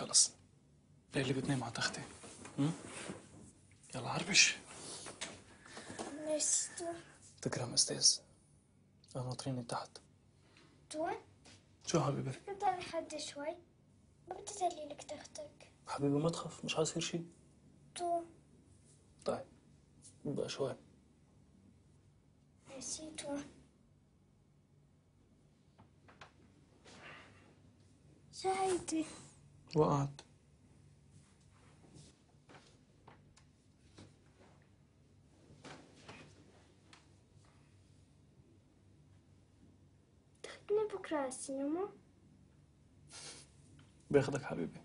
خلص ليلي بتنام على تختي؟ يلا عربش. ميرسي تكرم أستاذ. أنا ناطريني تحت. تو؟ شو حبيبي؟ تقدر لحد شوي. ما بدي تدلي لك تختك. حبيبي ما تخاف مش حيصير شيء تو؟ طيب بقى شوي. ميرسي تو. شو هيدي؟ وقعت تاخدني بكرة على السينما؟ باخدك حبيبي